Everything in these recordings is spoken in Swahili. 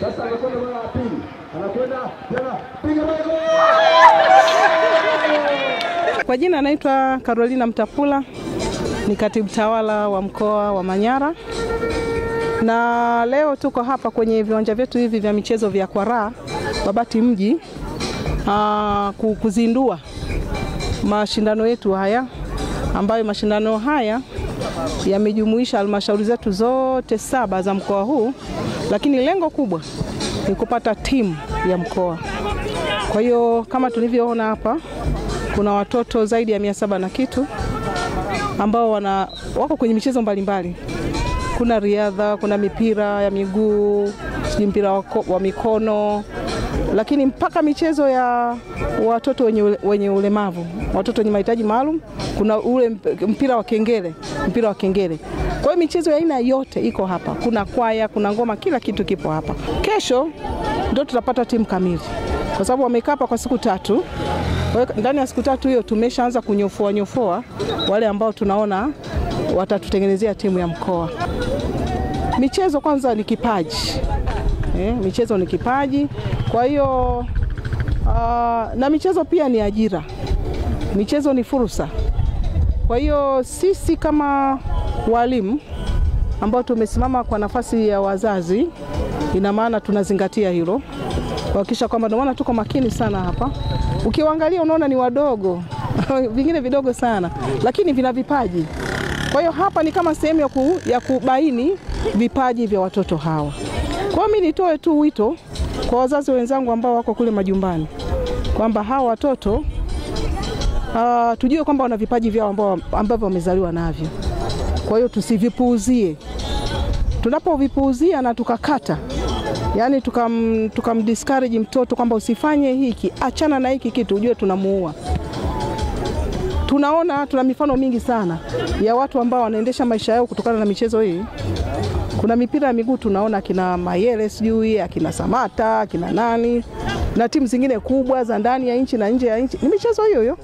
Sasa anakwenda mara ya pili, anakwenda tena, piga mago! Kwa jina anaitwa Carolina Mtapula, ni katibu tawala wa mkoa wa Manyara, na leo tuko hapa kwenye viwanja vyetu hivi vya michezo vya Kwaraa Babati mji aa, kuzindua mashindano yetu haya ambayo mashindano haya yamejumuisha halmashauri zetu zote saba za mkoa huu, lakini lengo kubwa ni kupata timu ya mkoa. Kwa hiyo kama tulivyoona hapa kuna watoto zaidi ya mia saba na kitu ambao wana, wako kwenye michezo mbalimbali. Kuna riadha, kuna mipira ya miguu, mpira wa mikono, lakini mpaka michezo ya watoto wenye, wenye ulemavu, watoto wenye mahitaji maalum. Kuna ule mpira wa kengele, mpira wa kengele. Kwa hiyo michezo ya aina yote iko hapa, kuna kwaya, kuna ngoma, kila kitu kipo hapa. Kesho ndio tutapata timu kamili, kwa sababu wamekaa hapa kwa siku tatu. Kwa hiyo ndani ya siku tatu hiyo tumeshaanza kunyofoa nyofoa wale ambao tunaona watatutengenezea timu ya mkoa. Michezo kwanza ni kipaji eh, michezo ni kipaji. Kwa hiyo uh, na michezo pia ni ajira, michezo ni fursa. Kwa hiyo sisi kama walimu ambao tumesimama kwa nafasi ya wazazi, ina maana tunazingatia hilo kuhakikisha kwamba, ndio maana tuko makini sana hapa. Ukiwaangalia unaona ni wadogo vingine vidogo sana, lakini vina vipaji. Kwa hiyo hapa ni kama sehemu ya, ku, ya kubaini vipaji vya watoto hawa. Kwa mimi nitoe tu wito kwa wazazi wenzangu ambao wako kule majumbani kwamba hawa watoto uh, tujue kwamba wana vipaji vyao ambavyo wamezaliwa navyo. Kwa hiyo tusivipuuzie. Tunapovipuuzia na tukakata yaani tukam, tukamdiscourage mtoto kwamba usifanye hiki, achana na hiki kitu, ujue tunamuua. Tunaona tuna mifano mingi sana ya watu ambao wanaendesha maisha yao kutokana na michezo hii. Kuna mipira ya miguu tunaona akina Mayele sijui akina Samata akina nani na timu zingine kubwa za ndani ya nchi na nje ya nchi, ni michezo hiyo hiyo,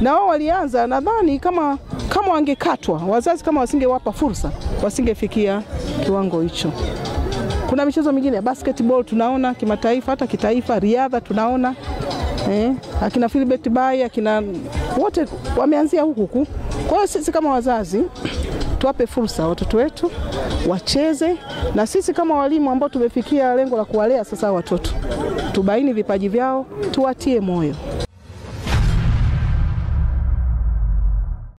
na wao walianza. Nadhani kama kama wangekatwa, wazazi kama wasingewapa fursa, wasingefikia kiwango hicho. Kuna michezo mingine ya basketball tunaona kimataifa, hata kitaifa, riadha tunaona eh, akina Philbert Bayi akina wote wameanzia huku huku. Kwa hiyo sisi kama wazazi tuwape fursa watoto wetu wacheze, na sisi kama walimu ambao tumefikia lengo la kuwalea sasa watoto, tubaini vipaji vyao, tuwatie moyo.